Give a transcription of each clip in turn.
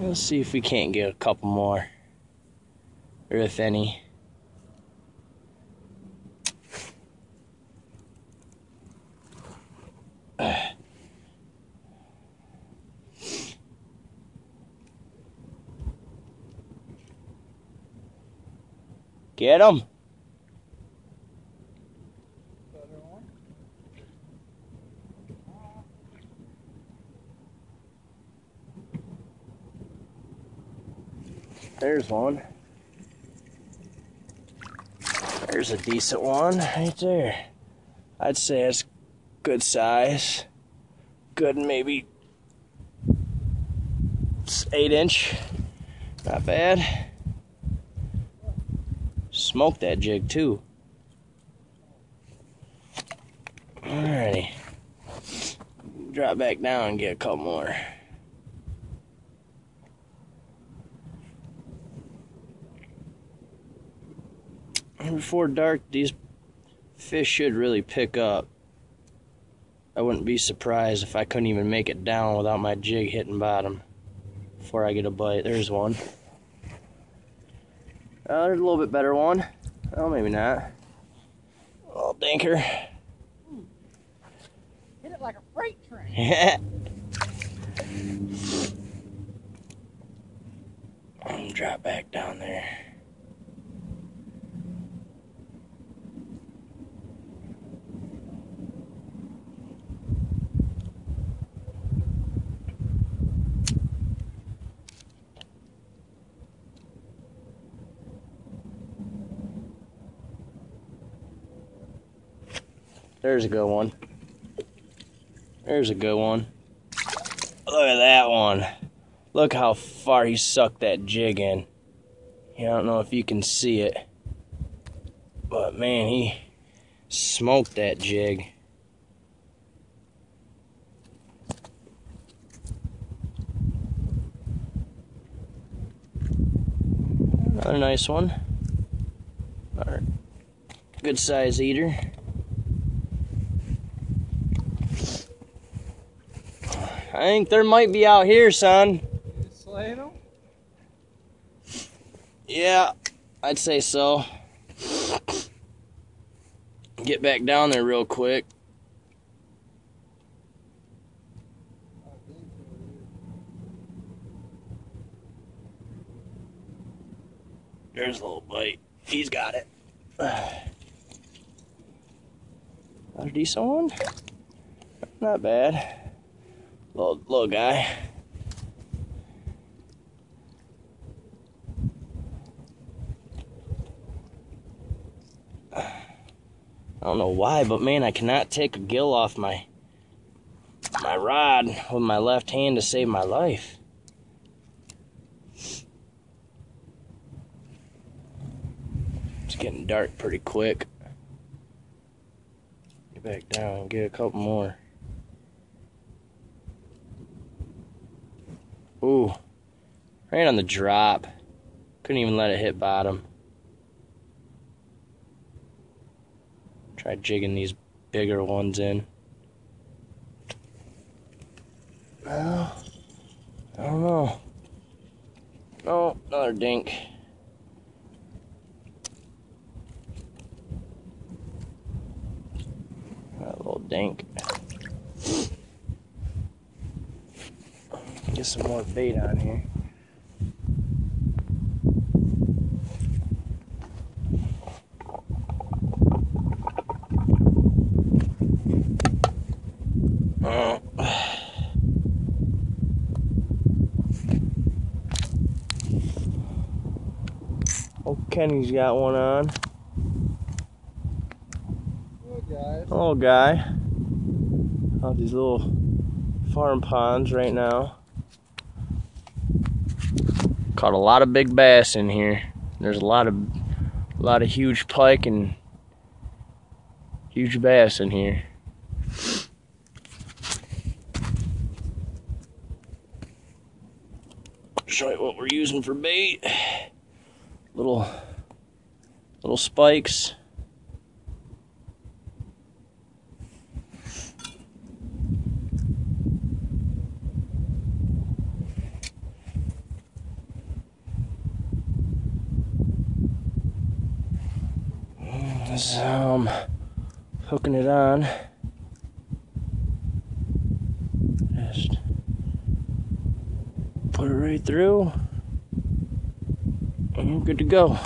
Let's see if we can't get a couple more. Or if any. Get him. There's one. There's a decent one right there. I'd say it's good size. Good, maybe eight inch. Not bad. Smoked that jig too. Alrighty. Drop back down and get a couple more. And before dark, these fish should really pick up. I wouldn't be surprised if I couldn't even make it down without my jig hitting bottom before I get a bite. There's one. Oh, there's a little bit better one. Oh, maybe not. Oh, dinker. Hit it like a freight train. Yeah. drop back down there. There's a good one. There's a good one. Look at that one. Look how far he sucked that jig in. I don't know if you can see it. But man, he smoked that jig. Another nice one. Our good size eater. I think there might be out here, son. Slaying them? Yeah, I'd say so. Get back down there real quick. There's a little bite. He's got it. Another decent one. Not bad. Little, little guy. I don't know why, but man, I cannot take a gill off my my rod with my left hand to save my life. It's getting dark pretty quick. Get back down and get a couple more. Ooh. Right on the drop. Couldn't even let it hit bottom. Try jigging these bigger ones in. Well, I don't know. Oh, another dink. That little dink. Some more bait on here. Oh. oh, Kenny's got one on. Little guy. All these little farm ponds right now. Caught a lot of big bass in here. There's a lot of a lot of huge pike and huge bass in here. Show you what we're using for bait. Little little spikes. So I'm um, hooking it on. Just put it right through. And you're good to go.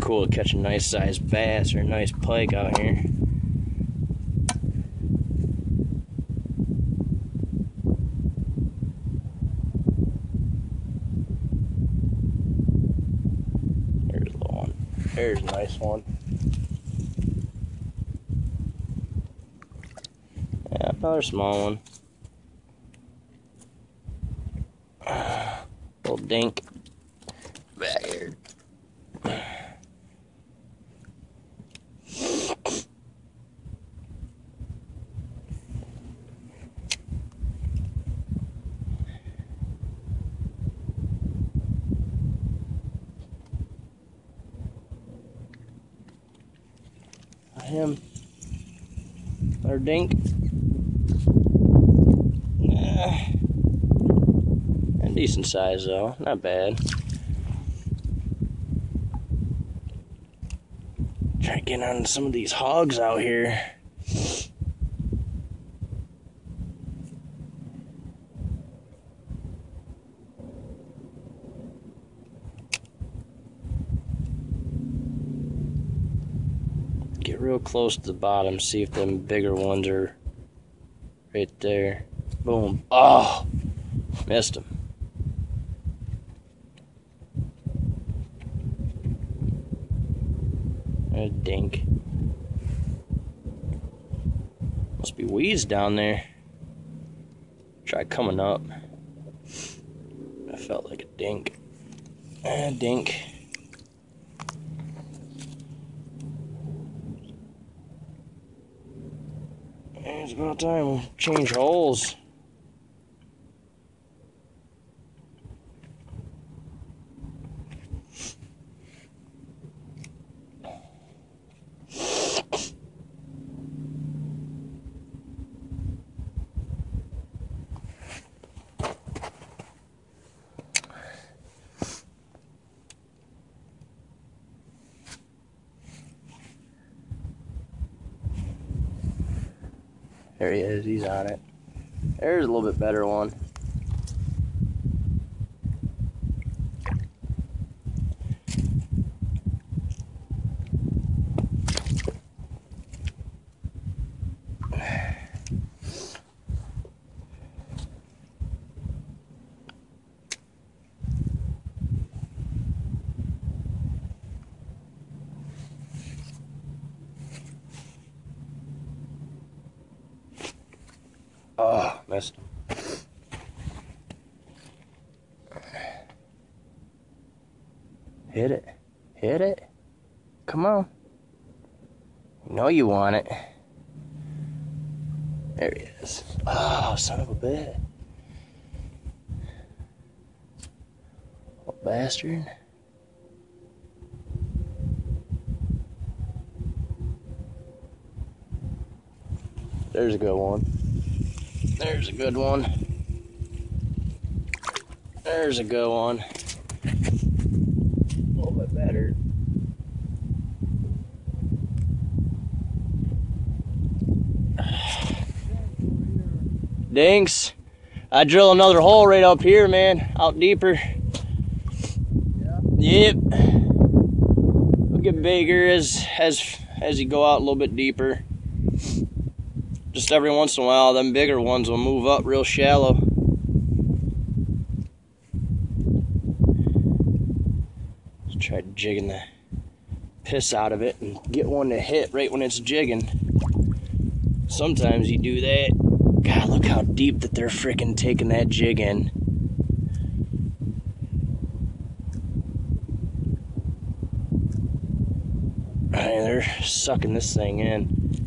Cool to catch a nice sized bass or a nice pike out here. There's a little one. There's a nice one. Yeah, another small one. little dink. Back here. Him. Another dink. Nah. And decent size though, not bad. Try to get on some of these hogs out here. Get real close to the bottom, see if them bigger ones are right there. Boom. Oh! Missed him. A dink. Must be weeds down there. Try coming up. I felt like a dink. A dink. It's about time change holes. There he is, he's on it. There's a little bit better one. Him. Hit it. Hit it. Come on. You know you want it. There he is. Oh, son of a bitch. Oh, bastard. There's a good one. There's a good one. There's a go on. A little bit better. Dinks. I drill another hole right up here, man. Out deeper. Yeah. Yep. It'll get bigger as as as you go out a little bit deeper. Just every once in a while, them bigger ones will move up real shallow. Just try jigging the piss out of it and get one to hit right when it's jigging. Sometimes you do that. God, look how deep that they're freaking taking that jig in. Mean, they're sucking this thing in.